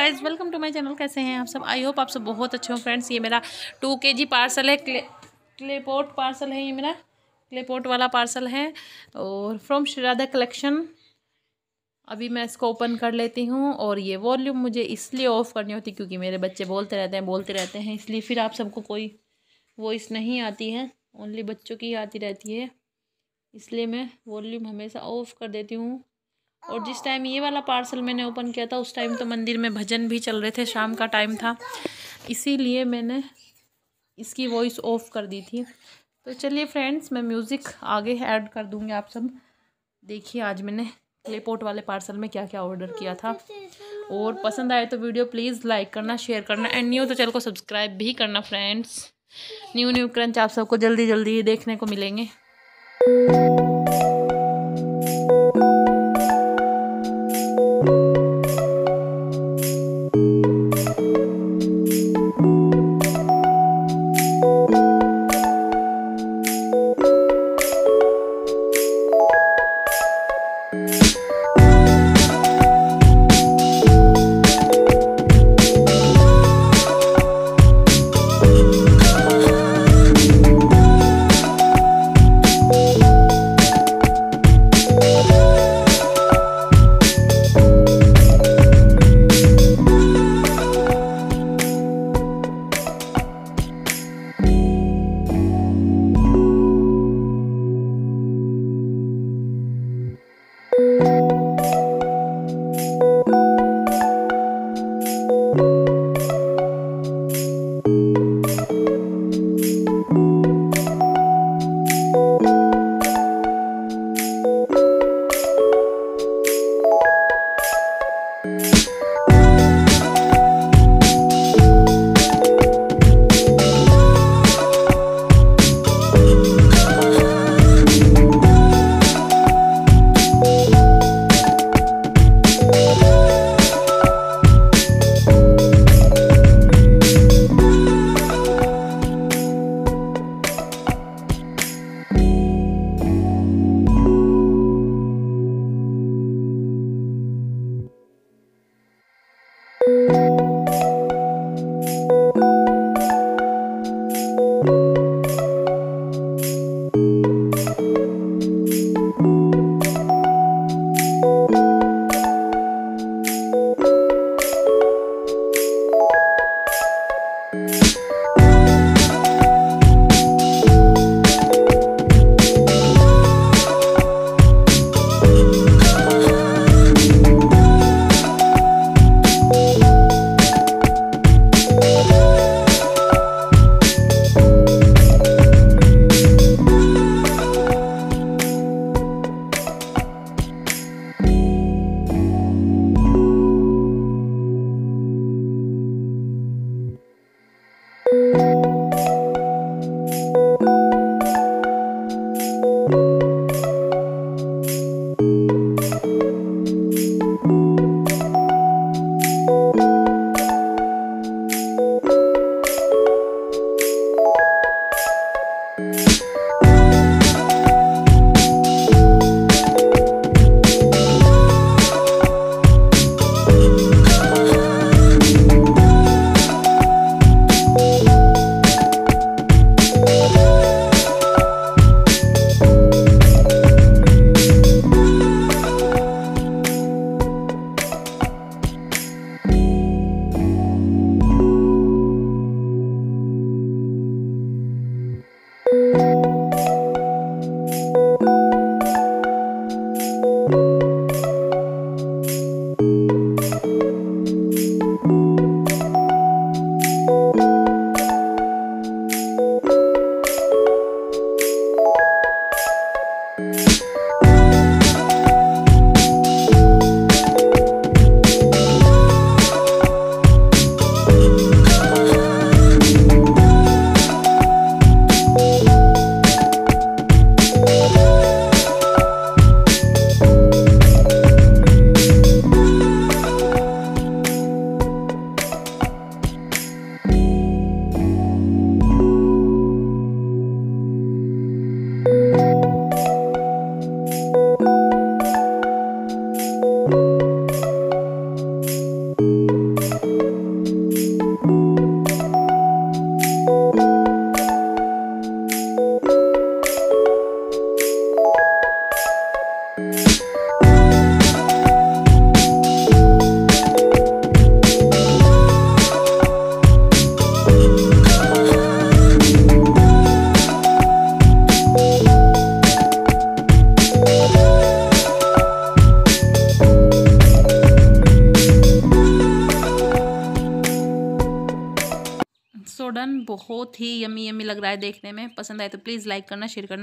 Guys welcome to my channel कैसे हैं आप सब? आई होप आप सब बहुत अच्छे हो फ्रेंड्स ये मेरा टू के जी पार्सल है. क्ले क्लेपोर्ट पार्सल है ये मेरा. क्लेपोर्ट वाला पार्सल है. और फ्रॉम श्रीराधा कलेक्शन अभी मैं इसको ओपन कर लेती हूँ और ये वॉल्यूम मुझे इसलिए ऑफ़ करनी होती क्योंकि मेरे बच्चे बोलते रहते हैं, बोलते रहते हैं. इसलिए फिर आप सबको कोई वॉइस नहीं आती है. ओनली बच्चों की आती रहती है. इसलिए मैं वॉल्यूम हमेशा ऑफ़ कर देती हूँ. और जिस टाइम ये वाला पार्सल मैंने ओपन किया था, उस टाइम तो मंदिर में भजन भी चल रहे थे, शाम का टाइम था। इसीलिए मैंने इसकी वॉइस ऑफ़ कर दी थी। तो चलिए फ्रेंड्स मैं म्यूज़िक आगे ऐड कर दूँगी आप सब। देखिए आज मैंने क्लेपोर्ट वाले पार्सल में क्या क्या ऑर्डर किया था। और पसंद आए तो वीडियो प्लीज़ लाइक करना शेयर करना एंड न्यू तो चैनल को सब्सक्राइब भी करना फ्रेंड्स न्यू न्यू क्रंच आप सबको जल्दी जल्दी देखने को मिलेंगे। बहुत ही यमी यमी लग रहा है देखने में। पसंद आए तो प्लीज़ लाइक करना, शेयर करना।